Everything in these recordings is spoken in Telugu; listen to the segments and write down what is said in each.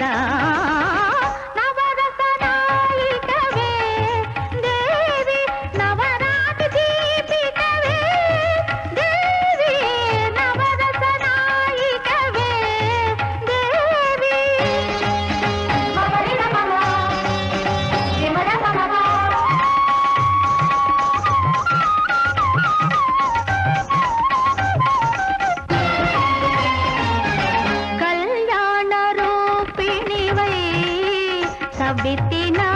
दा కవితినా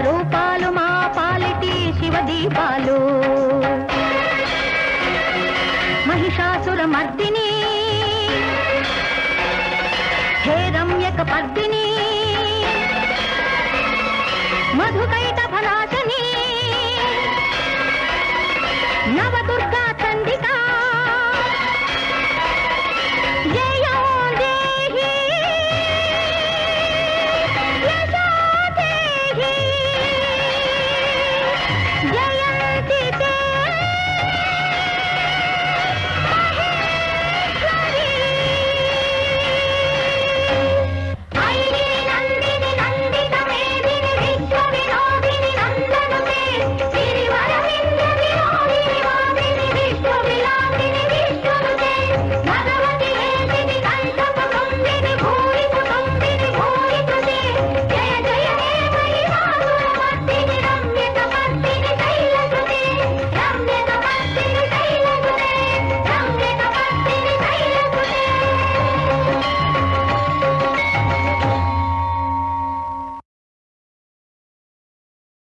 రూపాలు మా పాలిటి శివదీపాలు. మహిషాసుర మర్దిని హేరమ్యక పర్దిని పద్దిని మధుకైట ఫలాసని నవదు